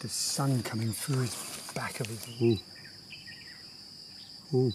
the sun coming through his back of his. Mm. Mm.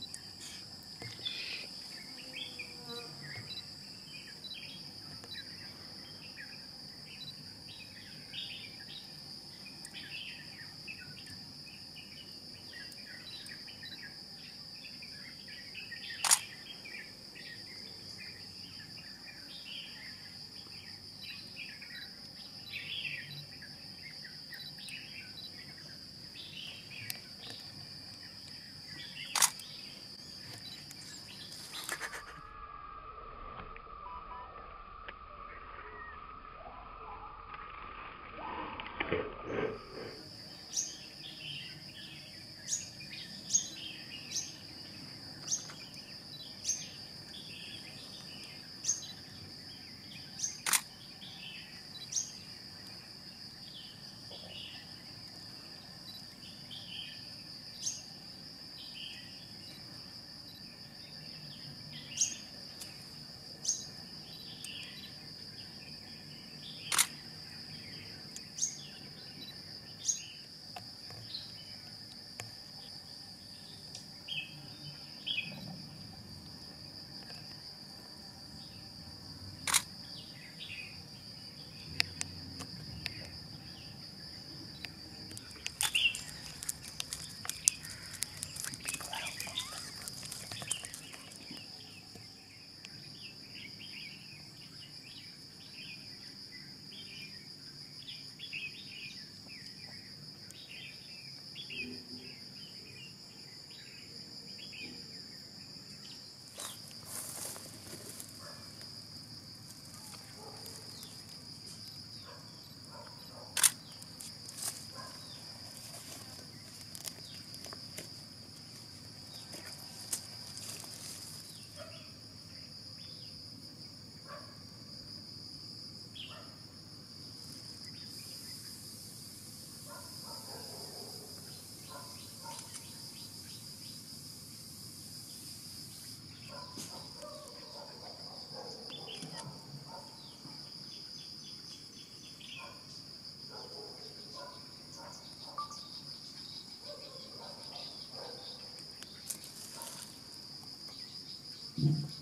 Mm-hmm.